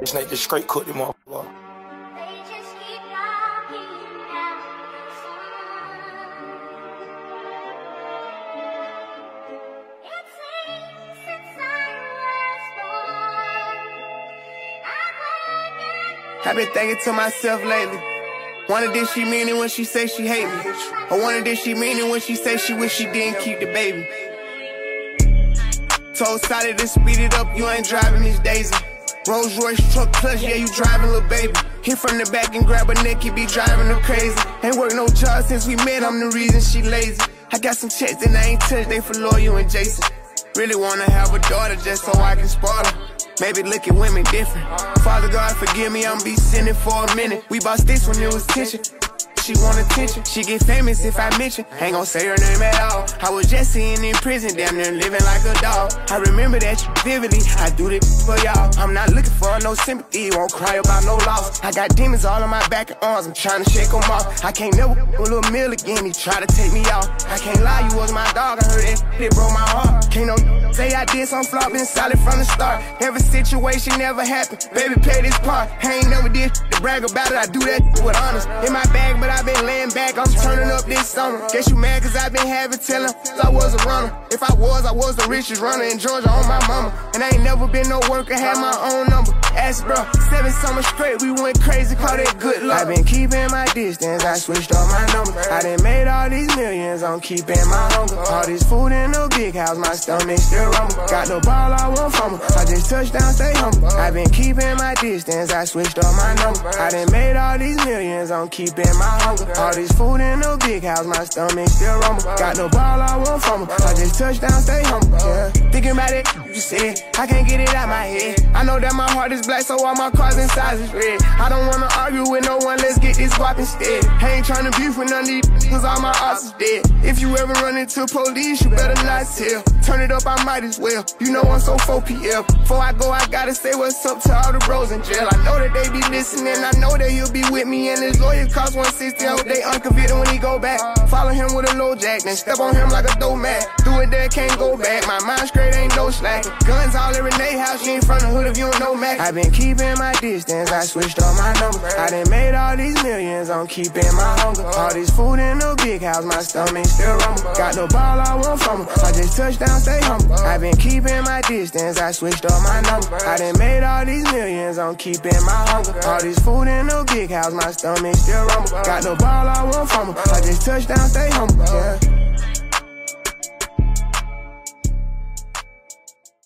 This nigga just straight cooked him motherfucker. I've been thinking to myself lately. Wonder did she mean it when she say she hate me? Or wonder did she mean it when she say she wish she didn't keep the baby? Told Sally to speed it up, you ain't driving Miss Daisy. Rolls Royce truck plus, yeah, you driving little baby. Hit from the back and grab a neck, he be driving her crazy. Ain't work no job since we met, I'm the reason she lazy. I got some checks and I ain't touched, they for you and Jason. Really wanna have a daughter just so I can spoil her. Maybe look at women different. Father God, forgive me, I'm be sinning for a minute. We bought sticks when it was tension she want attention. She get famous if I mention. Ain't gon' say her name at all. I was just seeing in prison, damn near living like a dog. I remember that vividly. I do this for y'all. I'm not looking for no sympathy. Won't cry about no loss. I got demons all on my back and arms. I'm trying to shake them off. I can't never a little meal again. He try to take me out. I can't lie, you was my dog. I heard that it broke my heart. Can't no say I did some flop, been solid from the start. Every situation never happened. Baby, play this part. I ain't never did to brag about it. I do that with honors. In my bag, but I been laying back, I'm turning up this summer. Guess you mad cause I been having tellin' I was a runner. If I was, I was the richest runner in Georgia on my mama. And I ain't never been no worker, had my own number. Ask bro, seven summers straight, we went crazy, call that good luck. I been keeping my distance, I switched up my number. I done made all these millions, I'm keeping my hunger. All this food in the big house, my stomach still rumble. Got no ball, I won't fumble. I just touched down, stay humble. I been keeping my distance, I switched up my number. I done made all these millions, I'm keeping my hunger. All this food in the big house, my stomach still rumble. Got no ball, I won't fumble. I just touched down, stay humble. Yeah. Thinking about it, you said, I can't get it out my head. I know that my heart is black, so all my cars inside is red. I don't wanna argue with no one, let's get this guap instead. I ain't trying to beef with none of these, cause all my odds is dead. If you ever run into police, you better not tell. Turn it up, I might as well. You know I'm so 4 PL. Before I go, I gotta say what's up to all the bros in jail. I know that they be listening, I know that he'll be with me, and his lawyer cost 160. I hope they unconvicted when he go back. Follow him with a low jack, then step on him like a dope man. Do it there, can't go back. My mind straight, ain't no slack. Guns all in Renee house, you ain't from the hood if you don't know Mac. I been keeping my distance, I switched up my number. I done made all these millions, I'm keeping my hunger. All this food in the big house, my stomach still rumble. Got no ball, I want from fumble. I just touch down, stay humble. I been keeping my distance, I switched up my number. I done made all these millions, I'm keeping my hunger. All this food in the big house, my stomach still rumble. Got no ball, I want from fumble. I just touch down, stay humble. Yeah.